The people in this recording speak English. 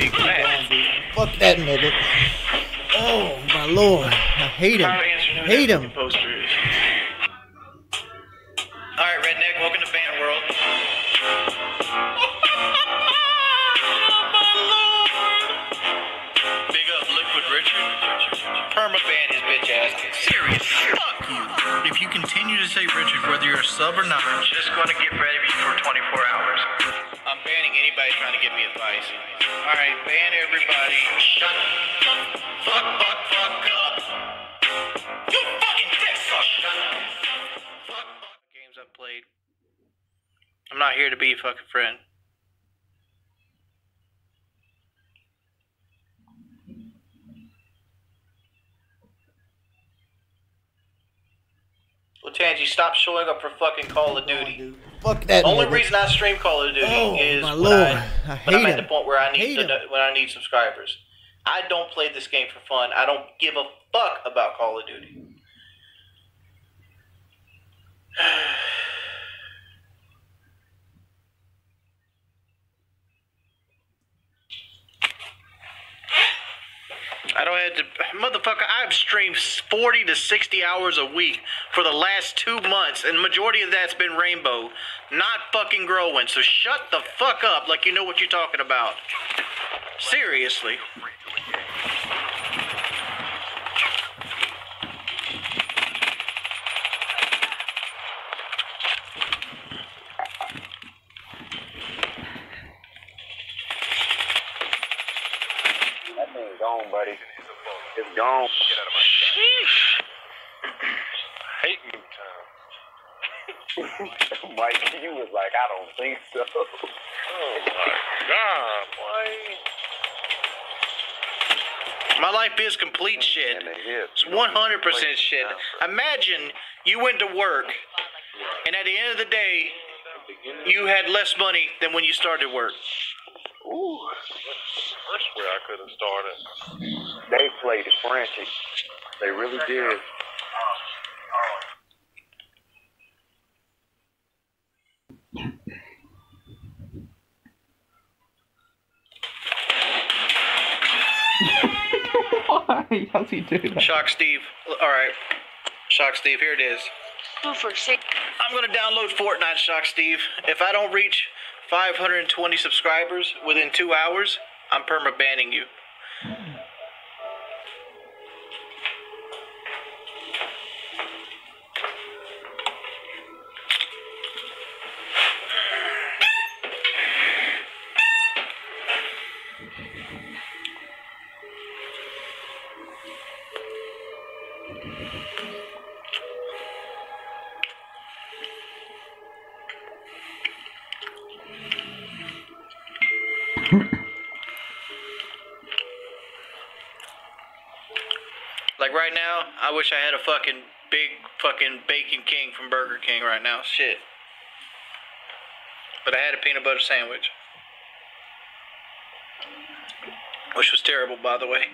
big fat. Fuck that nigga. Oh my lord, I hate him. Power Hate him. All right, redneck. Welcome to Band World. oh, Big up, Liquid Richard. Perma ban his bitch ass. Serious. Fuck you. If you continue to say Richard, whether you're a sub or not, I'm just gonna get ready for 24 hours. Give me advice. All right, ban everybody. Shut the fuck, fuck, fuck up. You fucking dick suck. Fuck, fuck. Games I've played. I'm not here to be a fucking friend. Tangy, stop showing up for fucking Call of Duty. Fuck that The Only nigga. reason I stream Call of Duty Oh, is my when, lord. I, I when hate I'm at him. the point where I need to when I need subscribers. I don't play this game for fun. I don't give a fuck about Call of Duty. I don't have to, motherfucker. I've streamed 40 to 60 hours a week for the last two months, and majority of that's been Rainbow, not fucking growing. So shut the fuck up like you know what you're talking about. Seriously. Buddy. It's gone. Hate Newtown. Mike, you was like, I don't think so. Oh my god, boy. My life is complete shit. And the hip. It's 100% shit. Imagine you went to work, and at the end of the day, you had less money than when you started work. Ooh. First where I could have started. They played the Frenchie. They really did. Why? How's he do that? Shock Steve. All right. Shock Steve, here it is. Who for six? I'm going to download Fortnite, Shock Steve. If I don't reach 520 subscribers within two hours, I'm perma banning you. Like right now, I wish I had a fucking big fucking Bacon King from Burger King right now. Shit. But I had a peanut butter sandwich. Which was terrible, by the way.